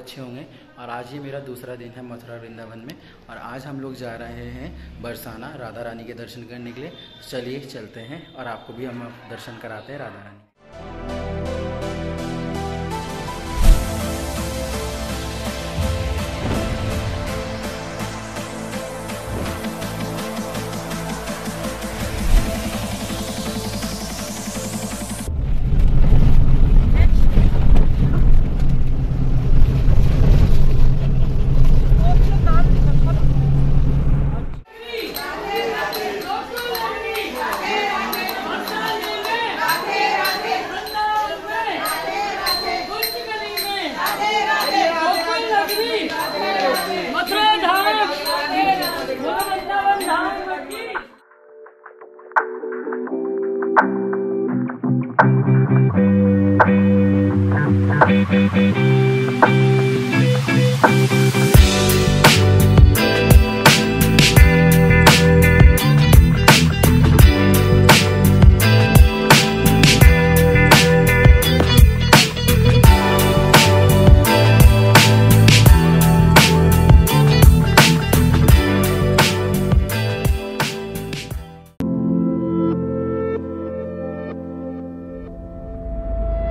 अच्छे होंगे। और आज ही मेरा दूसरा दिन है मथुरा वृंदावन में। और आज हम लोग जा रहे हैं बरसाना, राधा रानी के दर्शन करने के लिए। चलिए चलते हैं और आपको भी हम दर्शन कराते हैं राधा रानी।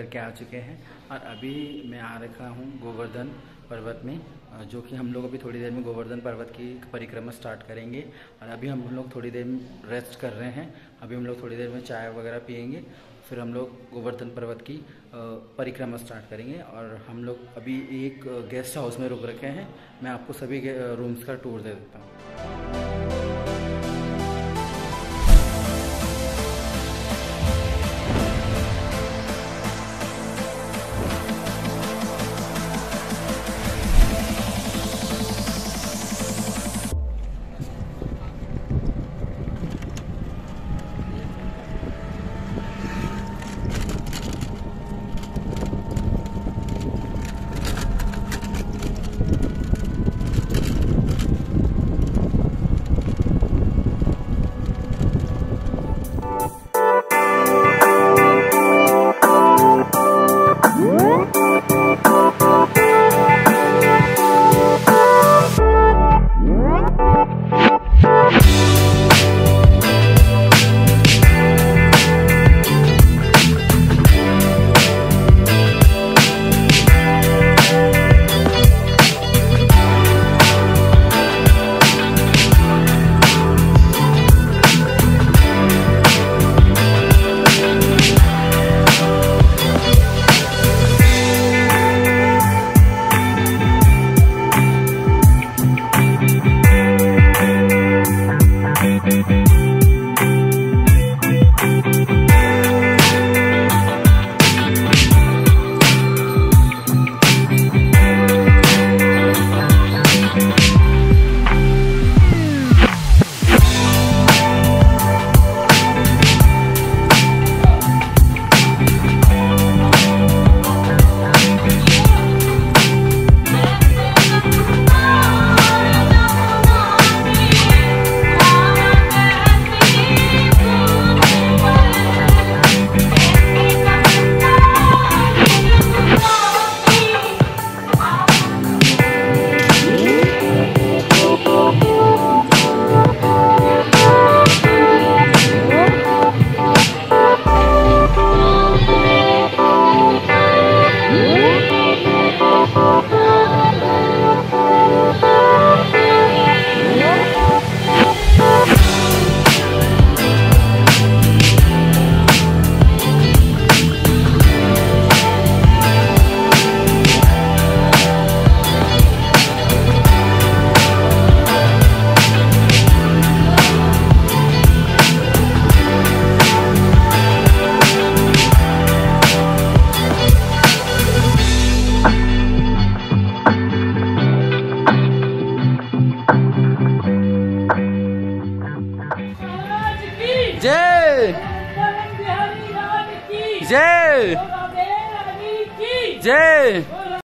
करके आ चुके हैं। और अभी मैं आ रखा हूँ गोवर्धन पर्वत में जो कि हम लोग अभी थोड़ी देर में गोवर्धन पर्वत की परिक्रमा स्टार्ट करेंगे। और अभी हम लोग थोड़ी देर में रेस्ट कर रहे हैं। अभी हम लोग थोड़ी देर में चाय वगैरह पियेंगे, फिर हम लोग गोवर्धन पर्वत की परिक्रमा स्टार्ट करेंगे। और हम लोग अभी एक गेस्ट हाउस में रुक रखे हैं। मैं आपको सभी रूम्स का टूर दे देता हूँ। जय। की। जय।